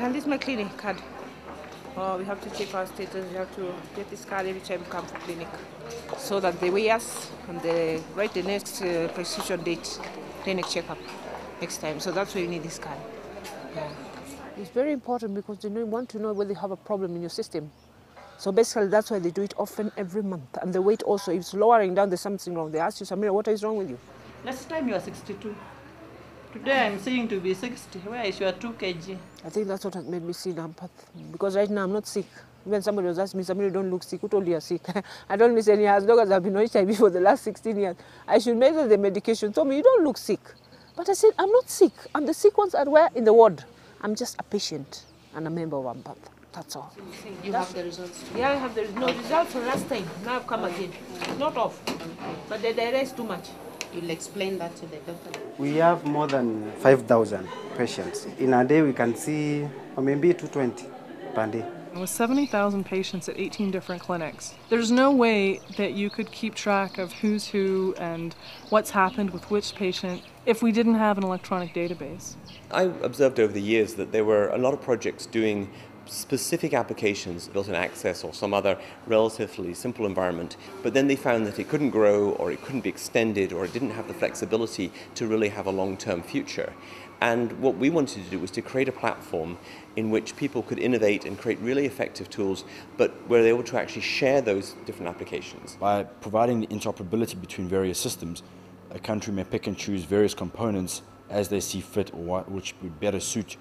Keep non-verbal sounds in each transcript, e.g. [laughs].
And this is my clinic card. Oh, we have to check our status. We have to get this card every time we come to clinic, so that they weigh us and they write the next uh, prescription date, clinic checkup next time. So that's why you need this card. Yeah. It's very important because they want to know whether you have a problem in your system. So basically, that's why they do it often every month. And the weight also, if it's lowering down, there's something wrong. They ask you, Samira, what is wrong with you? Last time you were 62. Today I'm seeing to be 60. Where is your 2 kg? I think that's what has made me see AMPATH. Because right now I'm not sick. When somebody was asking me, somebody don't look sick. Who told you you're sick? [laughs] I don't miss any as long as I've been on HIV for the last 16 years. I should measure the medication. Told me, you don't look sick. But I said, I'm not sick. I'm the sick ones at where? In the ward. I'm just a patient and a member of AMPATH. That's all. You have the results. Yeah, I have the results. no results from last time. Now I've come again. Not off. But the diarrhea is too much. You'll explain that to the doctor. We have more than 5,000 patients. In a day, we can see or maybe 220 per day. With 70,000 patients at 18 different clinics, there's no way that you could keep track of who's who and what's happened with which patient if we didn't have an electronic database. I observed over the years that there were a lot of projects doing specific applications built in Access or some other relatively simple environment, but then they found that it couldn't grow or it couldn't be extended or it didn't have the flexibility to really have a long term future. And what we wanted to do was to create a platform in which people could innovate and create really effective tools, but where they're able to actually share those different applications. By providing the interoperability between various systems, a country may pick and choose various components as they see fit or what, which would better suit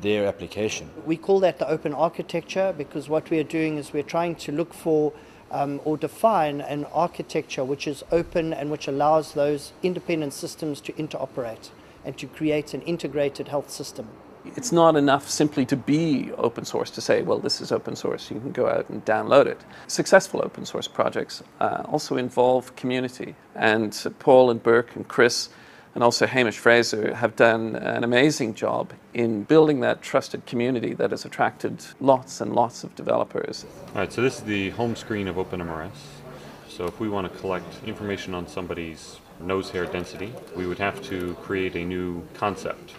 their application. We call that the open architecture because what we are doing is we're trying to look for um, or define an architecture which is open and which allows those independent systems to interoperate and to create an integrated health system. It's not enough simply to be open source to say, well, this is open source, you can go out and download it. Successful open source projects uh, also involve community, and Paul and Burke and Chris and also Hamish Fraser have done an amazing job in building that trusted community that has attracted lots and lots of developers. All right, so this is the home screen of OpenMRS. So if we want to collect information on somebody's nose hair density, we would have to create a new concept.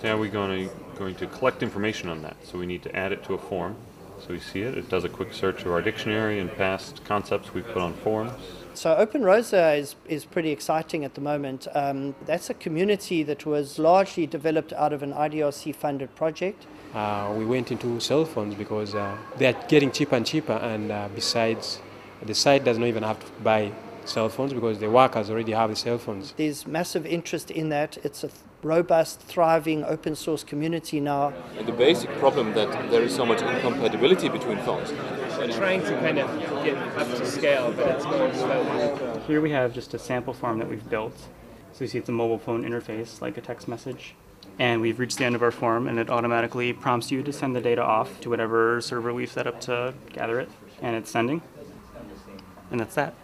So how are we going to, going to collect information on that? So we need to add it to a form. So we see it, it does a quick search of our dictionary and past concepts we've put on forms. So OpenRosa is, is pretty exciting at the moment. Um, that's a community that was largely developed out of an IDRC funded project. Uh, we went into cell phones because uh, they're getting cheaper and cheaper, and uh, besides, the site does not even have to buy cell phones because the workers already have the cell phones. There's massive interest in that. It's a robust, thriving open source community now. And the basic problem that there is so much incompatibility between phones. We're trying to kind of get up to scale, but it's going slowly. Here we have just a sample form that we've built. So you see it's a mobile phone interface, like a text message. And we've reached the end of our form, and it automatically prompts you to send the data off to whatever server we've set up to gather it. And it's sending. And that's that.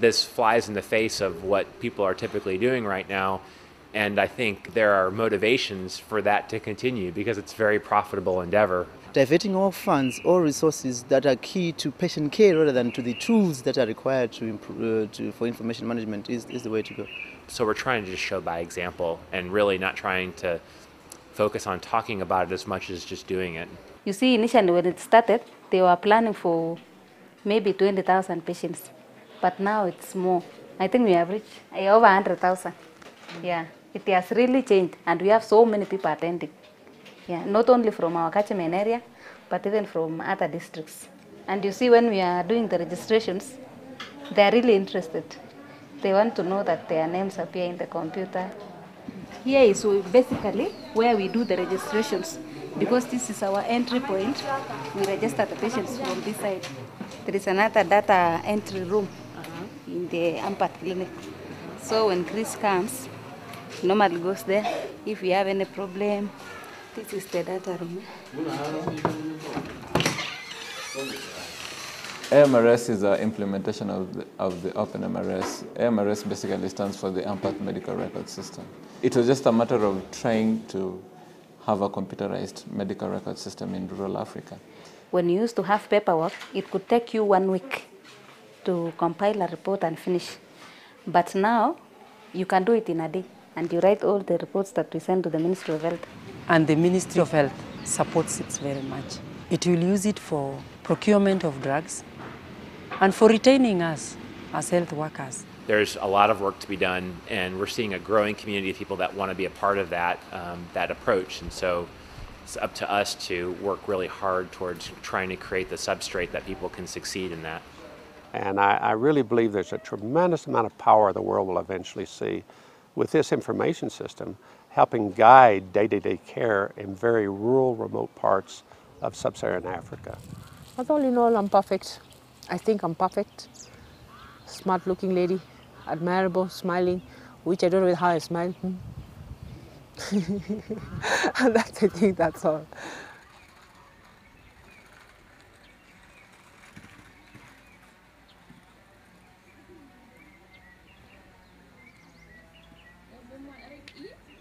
This flies in the face of what people are typically doing right now. And I think there are motivations for that to continue because it's a very profitable endeavor. Diverting all funds, all resources that are key to patient care rather than to the tools that are required to improve, uh, to, for information management is, is the way to go. So we're trying to just show by example and really not trying to focus on talking about it as much as just doing it. You see, initially when it started, they were planning for maybe 20,000 patients, but now it's more. I think we have reached over 100,000. Yeah, it has really changed, and we have so many people attending. Yeah, not only from our catchment area, but even from other districts. And you see, when we are doing the registrations, they are really interested. They want to know that their names appear in the computer. Here is basically where we do the registrations because this is our entry point. We register the patients from this side. There is another data entry room in the AMPATH clinic. So when Chris comes, normally goes there. If we have any problem, this is the data room. AMRS is an implementation of the, of the OpenMRS. AMRS basically stands for the AMPATH Medical Record System. It was just a matter of trying to have a computerized medical record system in rural Africa. When you used to have paperwork, it could take you one week to compile a report and finish. But now, you can do it in a day, and you write all the reports that we send to the Ministry of Health. And the Ministry of Health supports it very much. It will use it for procurement of drugs and for retaining us as health workers. There's a lot of work to be done, and we're seeing a growing community of people that want to be a part of that um, that approach. And so, it's up to us to work really hard towards trying to create the substrate that people can succeed in that. And I, I, really believe there's a tremendous amount of power the world will eventually see with this information system helping guide day-to-day care in very rural, remote parts of sub-Saharan Africa. But all in all, I'm perfect. I think I'm perfect. Smart-looking lady, admirable, smiling, which I don't know how I smile. Hmm. [laughs] that's, I think that's all. someone else eat?